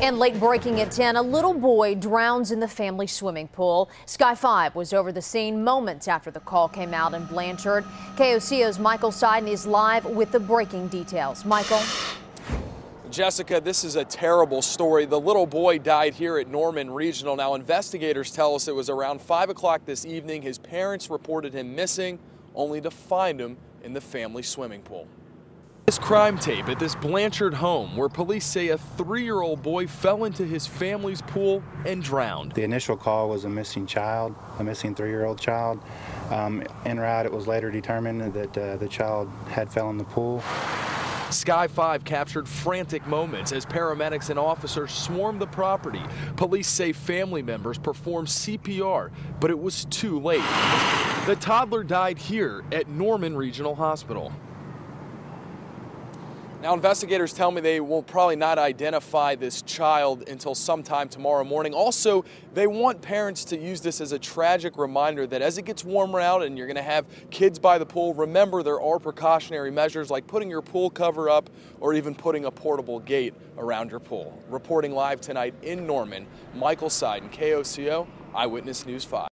And late breaking at 10, a little boy drowns in the family swimming pool. Sky 5 was over the scene moments after the call came out in Blanchard. KOCO's Michael Seiden is live with the breaking details. Michael. Jessica, this is a terrible story. The little boy died here at Norman Regional. Now, investigators tell us it was around 5 o'clock this evening. His parents reported him missing, only to find him in the family swimming pool. This crime tape at this Blanchard home where police say a three-year-old boy fell into his family's pool and drowned. The initial call was a missing child, a missing three-year-old child. Um, en route, it was later determined that uh, the child had fell in the pool. Sky 5 captured frantic moments as paramedics and officers swarmed the property. Police say family members performed CPR, but it was too late. The toddler died here at Norman Regional Hospital. Now, investigators tell me they will probably not identify this child until sometime tomorrow morning. Also, they want parents to use this as a tragic reminder that as it gets warmer out and you're going to have kids by the pool, remember there are precautionary measures like putting your pool cover up or even putting a portable gate around your pool. Reporting live tonight in Norman, Michael Seiden, KOCO, Eyewitness News 5.